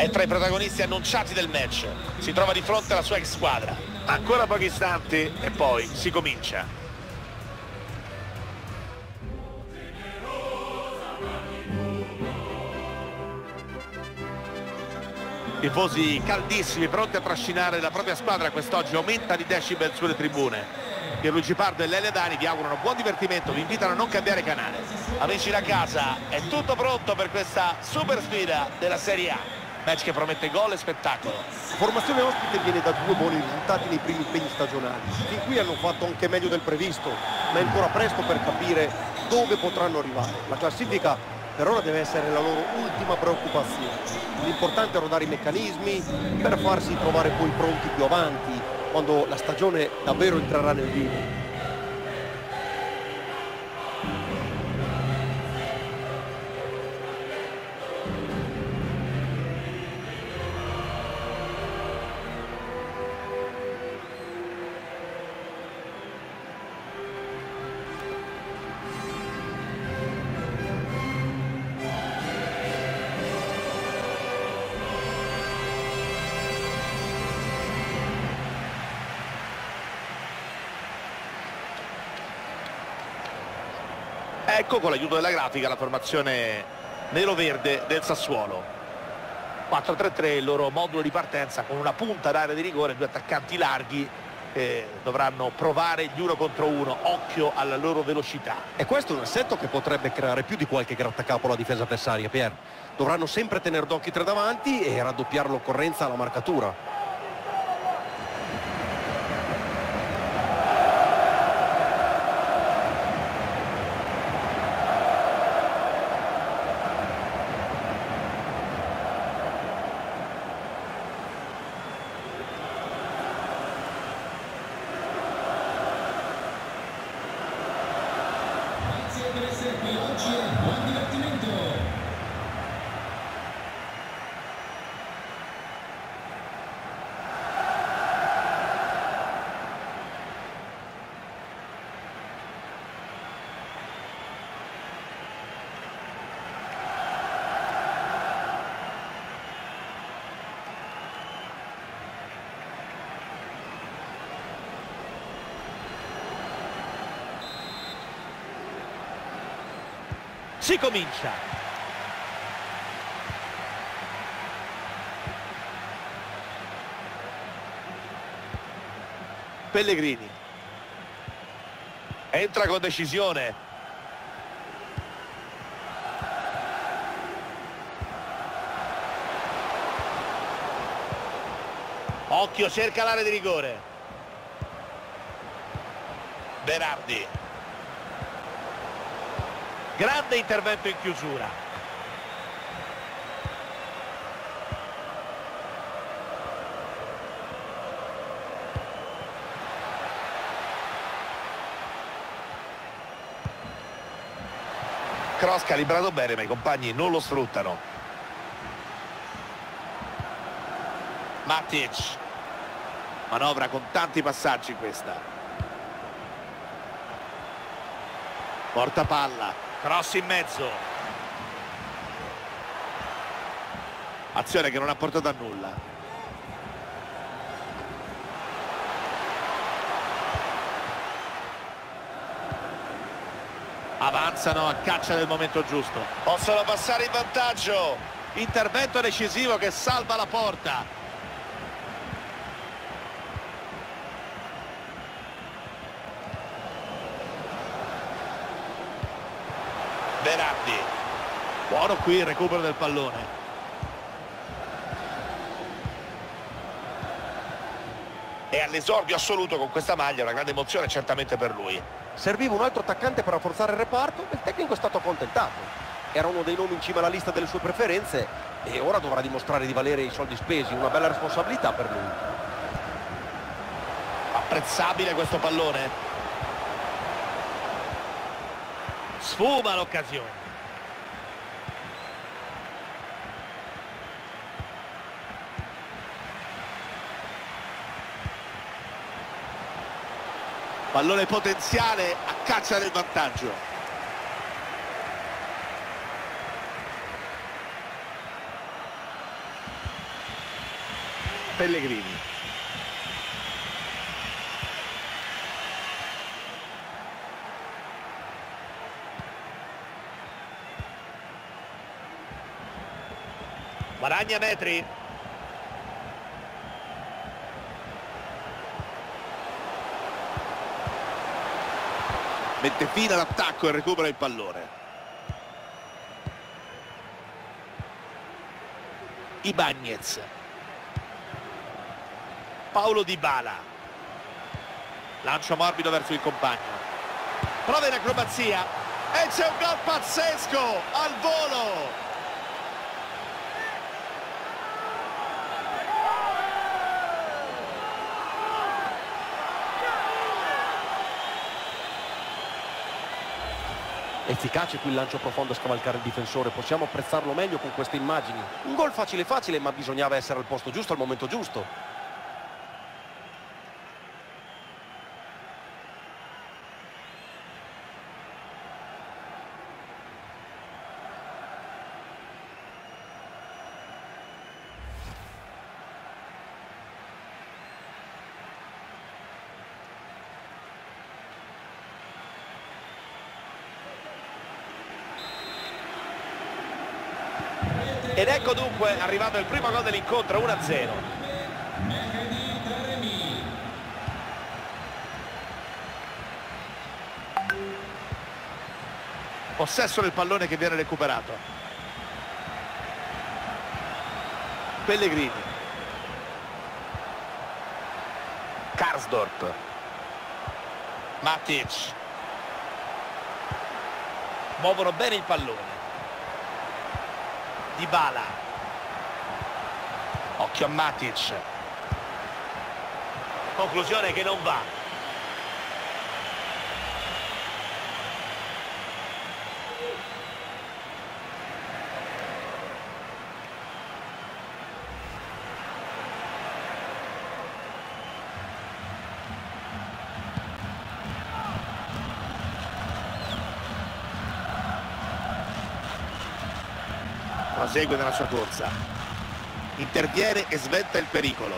è tra i protagonisti annunciati del match. Si trova di fronte alla sua ex squadra. Ancora pochi istanti e poi si comincia. Tifosi caldissimi, pronti a trascinare la propria squadra quest'oggi. Aumenta di decibel sulle tribune. Pierluigi Pardo e Lele Dani vi augurano buon divertimento, vi invitano a non cambiare canale. Amici da casa, è tutto pronto per questa super sfida della Serie A. Match che promette gol e spettacolo. Formazione ospite viene da due buoni risultati nei primi impegni stagionali. Fin qui hanno fatto anche meglio del previsto, ma è ancora presto per capire dove potranno arrivare. La classifica per ora deve essere la loro ultima preoccupazione. L'importante è rodare i meccanismi per farsi trovare poi pronti più avanti, quando la stagione davvero entrerà nel vivo. Ecco con l'aiuto della grafica la formazione nero-verde del Sassuolo. 4-3-3 il loro modulo di partenza con una punta d'area di rigore, due attaccanti larghi che dovranno provare gli uno contro uno, occhio alla loro velocità. E questo è un assetto che potrebbe creare più di qualche grattacapo alla difesa avversaria, Pier. Dovranno sempre tenere d'occhio tre davanti e raddoppiare l'occorrenza alla marcatura. Si comincia. Pellegrini. Entra con decisione. Occhio, cerca l'area di rigore. Berardi. Grande intervento in chiusura. Cross calibrato bene ma i compagni non lo sfruttano. Matic. Manovra con tanti passaggi questa. Porta palla. Cross in mezzo. Azione che non ha portato a nulla. Avanzano a caccia del momento giusto. Possono passare in vantaggio. Intervento decisivo che salva la porta. Berardi. Buono qui il recupero del pallone. È all'esordio assoluto con questa maglia, una grande emozione certamente per lui. Serviva un altro attaccante per rafforzare il reparto il tecnico è stato accontentato. Era uno dei nomi in cima alla lista delle sue preferenze e ora dovrà dimostrare di valere i soldi spesi, una bella responsabilità per lui. Apprezzabile questo pallone. Sfuma l'occasione. Pallone potenziale a caccia del vantaggio. Pellegrini. Guadagna metri. Mette fine all'attacco e recupera il pallone. Ibagnez. Paolo Di Bala. Lancio morbido verso il compagno. Prova in acrobazia. E c'è un gol pazzesco al volo. Efficace qui il lancio profondo a scavalcare il difensore, possiamo apprezzarlo meglio con queste immagini. Un gol facile facile, ma bisognava essere al posto giusto al momento giusto. Ed ecco dunque arrivato il primo gol dell'incontro 1-0. Possesso del pallone che viene recuperato. Pellegrini. Karsdorp. Matic. Muovono bene il pallone. Di Bala. Occhio a Matic. Conclusione che non va. Prosegue nella sua corsa. Interviene e sventa il pericolo.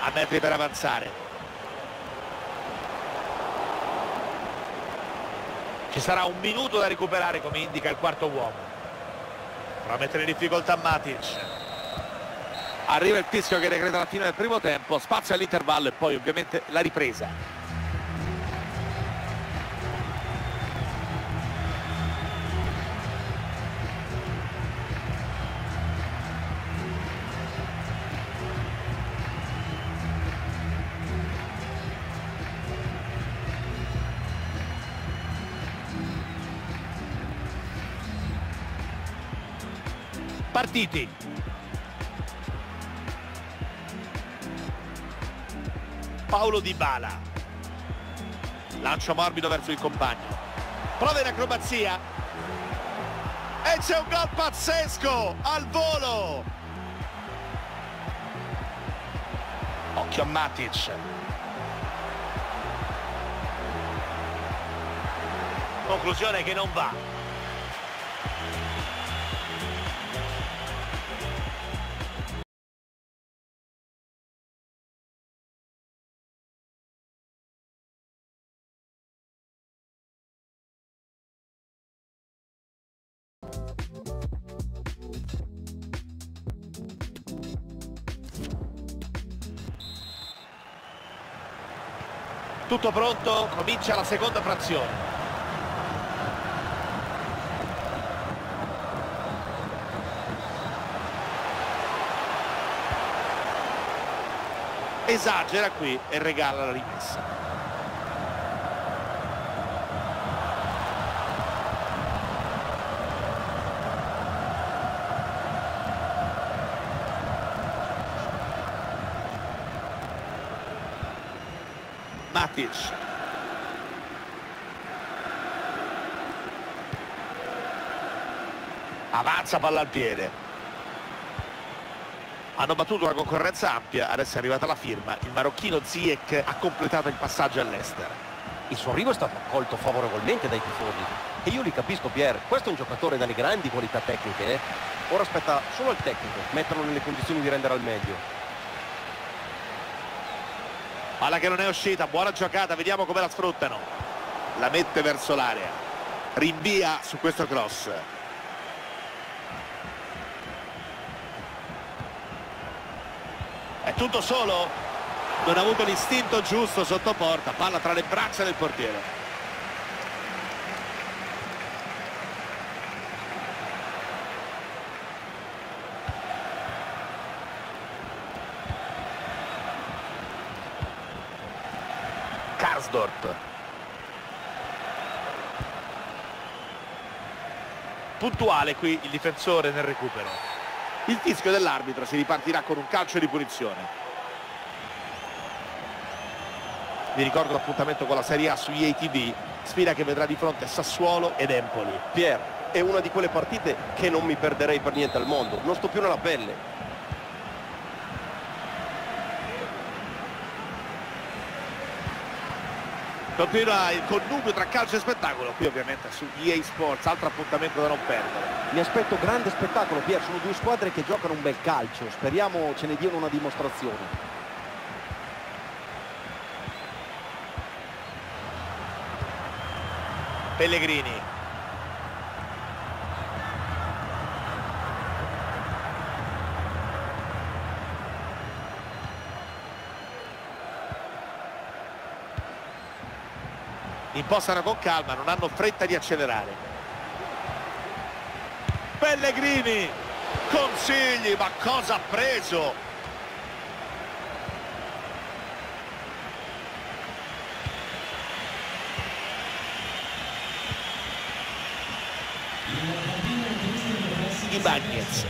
A metri per avanzare. Ci sarà un minuto da recuperare come indica il quarto uomo. Prova a mettere in difficoltà Matic. Arriva il fischio che decreta la fine del primo tempo. Spazio all'intervallo e poi ovviamente la ripresa partiti. Paolo Di Bala. Lancio morbido verso il compagno. Prova in acrobazia. E c'è un gol pazzesco al volo. Occhio a Matic. Conclusione che non va. Tutto pronto, comincia la seconda frazione. Esagera qui e regala la rimessa. Matic. Avanza palla al piede. Hanno battuto una concorrenza ampia, adesso è arrivata la firma. Il marocchino Ziyech ha completato il passaggio all'estero. Il suo arrivo è stato accolto favorevolmente dai tifosi. E io li capisco, Pier. Questo è un giocatore dalle grandi qualità tecniche, eh? Ora aspetta solo al tecnico, metterlo nelle condizioni di rendere al meglio. Palla che non è uscita, buona giocata, vediamo come la sfruttano. La mette verso l'area. Rinvia su questo cross. È tutto solo? Non ha avuto l'istinto giusto sotto porta, palla tra le braccia del portiere. Karsdorp. Puntuale qui il difensore nel recupero. Il fischio dell'arbitro si ripartirà con un calcio di punizione. Vi ricordo l'appuntamento con la Serie A su EA TV, sfida che vedrà di fronte Sassuolo ed Empoli. Pier, è una di quelle partite che non mi perderei per niente al mondo. Non sto più nella pelle. Continua il connubio tra calcio e spettacolo, qui ovviamente su EA Sports, altro appuntamento da non perdere. Mi aspetto grande spettacolo, Pier, sono due squadre che giocano un bel calcio, speriamo ce ne diano una dimostrazione. Pellegrini. Impostano con calma, non hanno fretta di accelerare. Pellegrini, consigli, ma cosa ha preso? Ibagnez.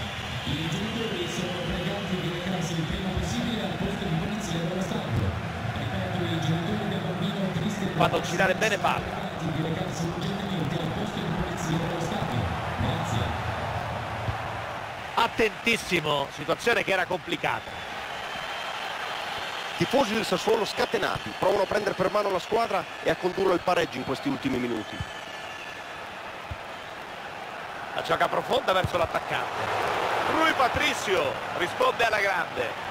Fanno girare bene palla. Attentissimo, situazione che era complicata. Tifosi del Sassuolo scatenati, provano a prendere per mano la squadra e a condurre il pareggio in questi ultimi minuti. La gioca profonda verso l'attaccante. Rui Patricio risponde alla grande.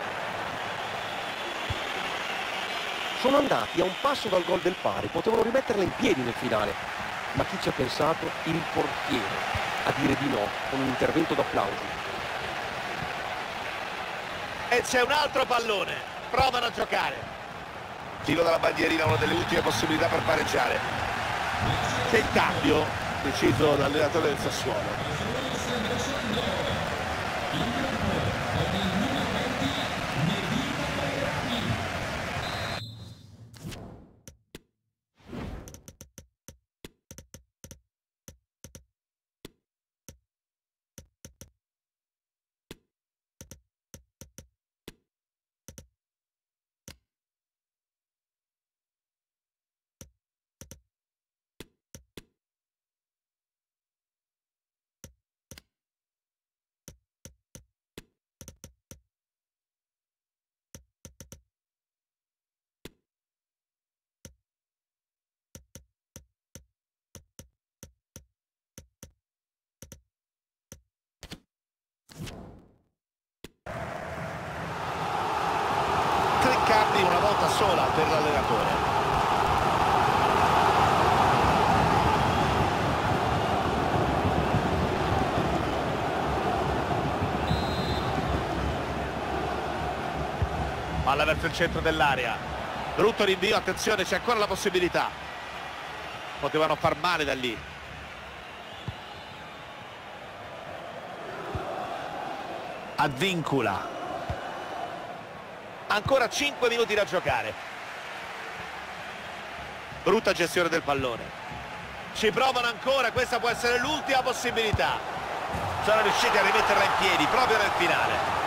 Sono andati a un passo dal gol del pari, potevano rimetterla in piedi nel finale. Ma chi ci ha pensato? Il portiere a dire di no con un intervento d'applauso. E c'è un altro pallone. Provano a giocare. Tiro dalla bandierina, una delle ultime possibilità per pareggiare. C'è il cambio deciso dall'allenatore del Sassuolo. Palla verso il centro dell'area. Brutto rinvio, attenzione, c'è ancora la possibilità. Potevano far male da lì. Advincula. Ancora 5 minuti da giocare. Brutta gestione del pallone. Ci provano ancora, questa può essere l'ultima possibilità. Sono riusciti a rimetterla in piedi proprio nel finale.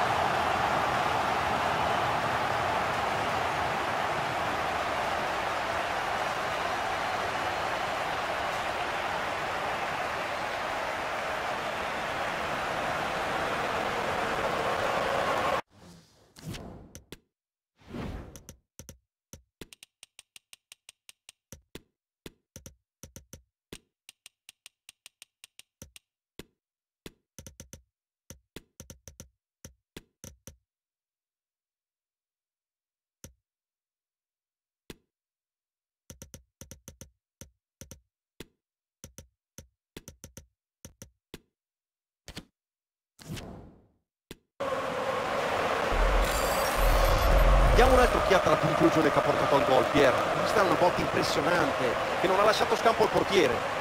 Conclusione che ha portato al gol, Pier. Questa è una botta impressionante che non ha lasciato scampo al portiere.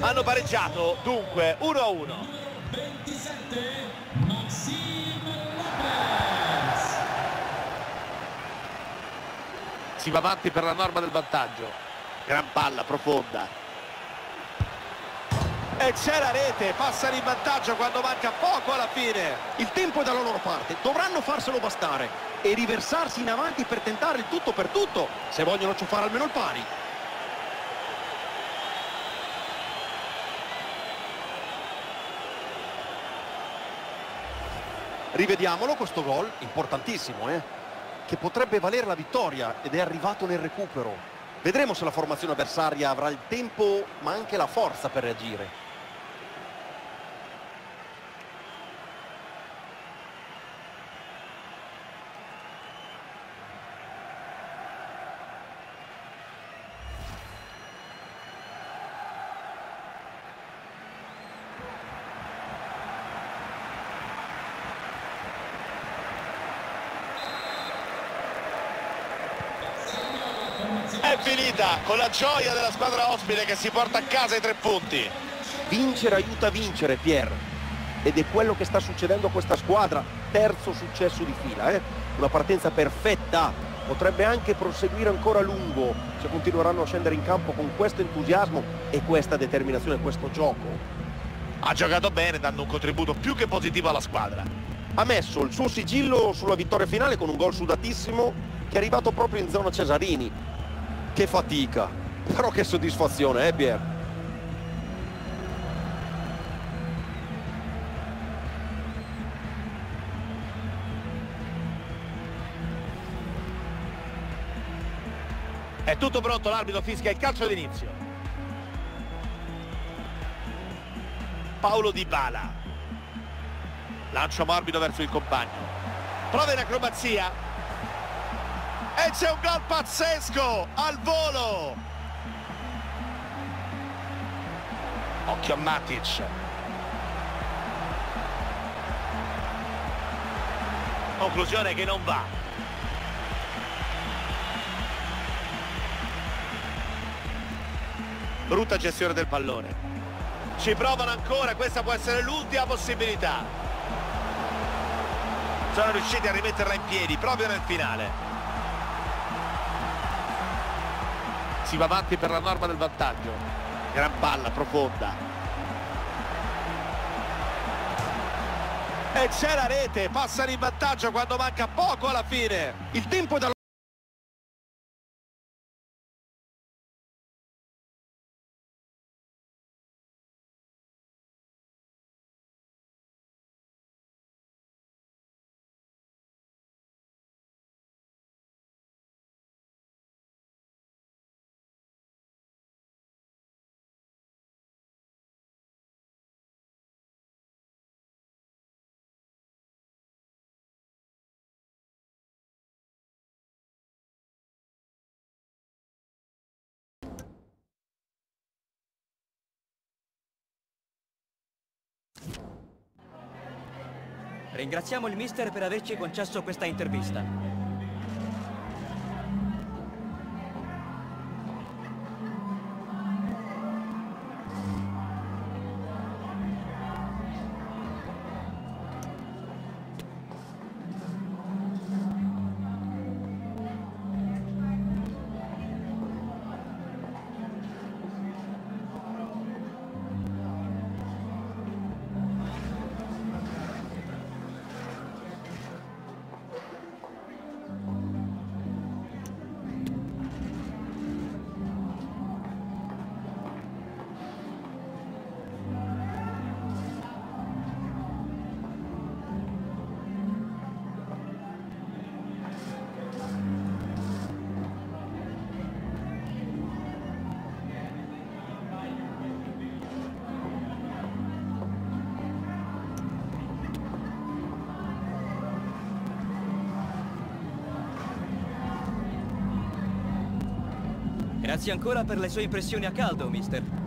Hanno pareggiato, dunque 1-1. Si va avanti per la norma del vantaggio. Gran palla profonda. E c'è la rete, passano in vantaggio quando manca poco alla fine. Il tempo è dalla loro parte, dovranno farselo bastare e riversarsi in avanti per tentare il tutto per tutto, se vogliono ciuffare almeno il pari. Rivediamolo questo gol, importantissimo, eh? Che potrebbe valere la vittoria ed è arrivato nel recupero. Vedremo se la formazione avversaria avrà il tempo ma anche la forza per reagire. È finita con la gioia della squadra ospite che si porta a casa i tre punti. Vincere aiuta a vincere, Pier. Ed è quello che sta succedendo a questa squadra. Terzo successo di fila, eh? Una partenza perfetta. Potrebbe anche proseguire ancora a lungo se continueranno a scendere in campo con questo entusiasmo e questa determinazione, questo gioco. Ha giocato bene dando un contributo più che positivo alla squadra. Ha messo il suo sigillo sulla vittoria finale con un gol sudatissimo che è arrivato proprio in zona Cesarini. Che fatica, però che soddisfazione, eh Pier? È tutto pronto, l'arbitro fischia il calcio d'inizio. Paolo Di Bala. Lancio morbido verso il compagno. Prova in acrobazia. E c'è un gol pazzesco al volo. Occhio a Matic. Conclusione che non va. Brutta gestione del pallone. Ci provano ancora, questa può essere l'ultima possibilità. Sono riusciti a rimetterla in piedi proprio nel finale. Si va avanti per la norma del vantaggio. Gran palla profonda. E c'è la rete, passano in vantaggio quando manca poco alla fine. Il tempo è da Ringraziamo il mister per averci concesso questa intervista. Grazie ancora per le sue impressioni a caldo, mister.